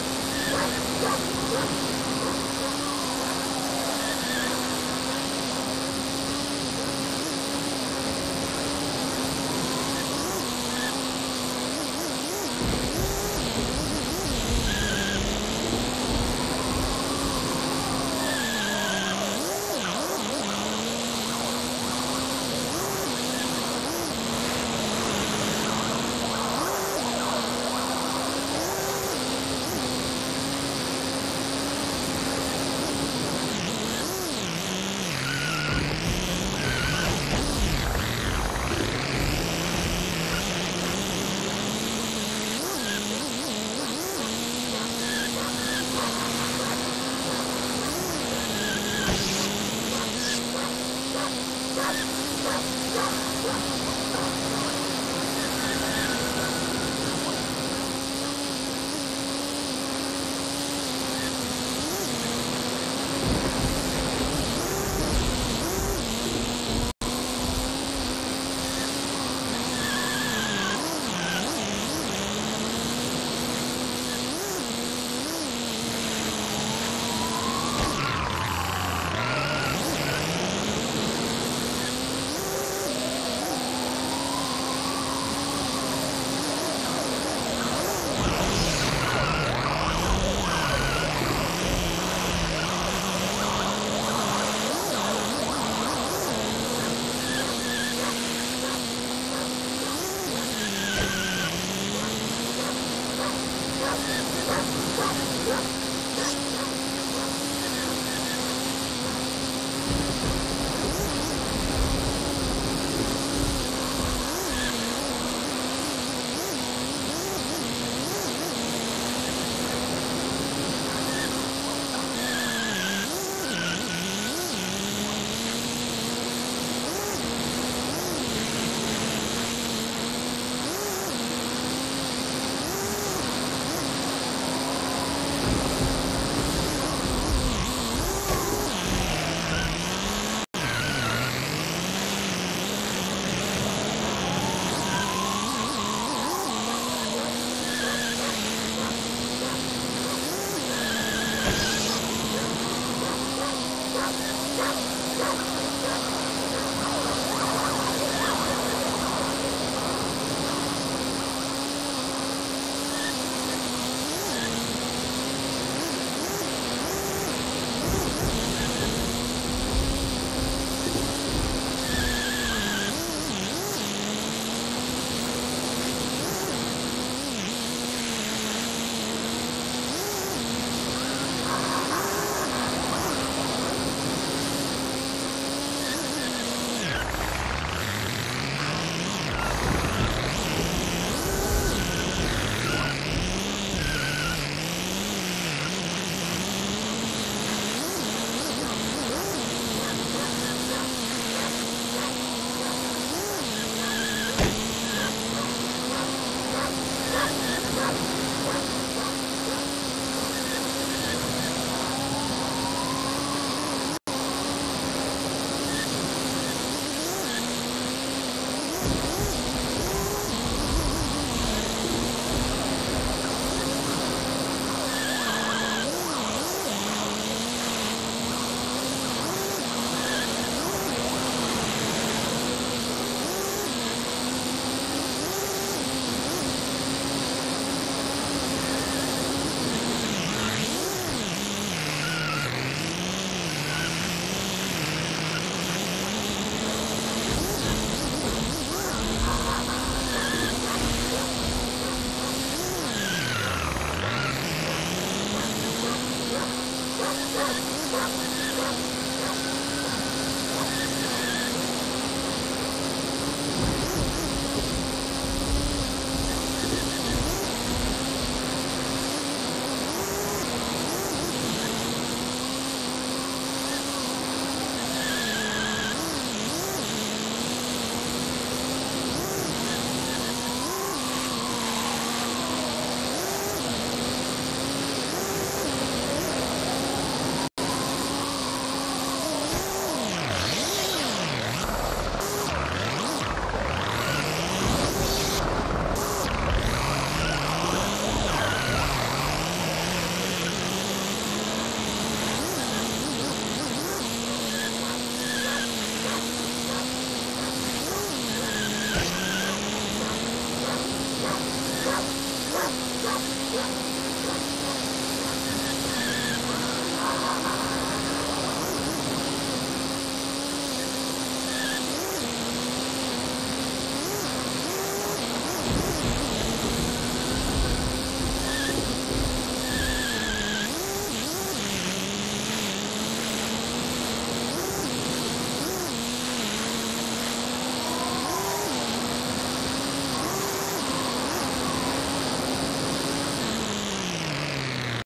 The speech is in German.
Thank you. Let's go.